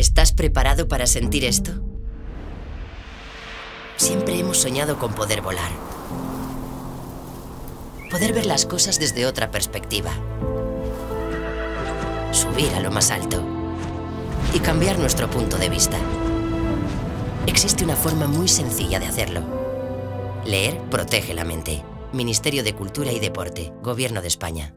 ¿Estás preparado para sentir esto? Siempre hemos soñado con poder volar. Poder ver las cosas desde otra perspectiva. Subir a lo más alto. Y cambiar nuestro punto de vista. Existe una forma muy sencilla de hacerlo. Leer protege la mente. Ministerio de Cultura y Deporte, Gobierno de España.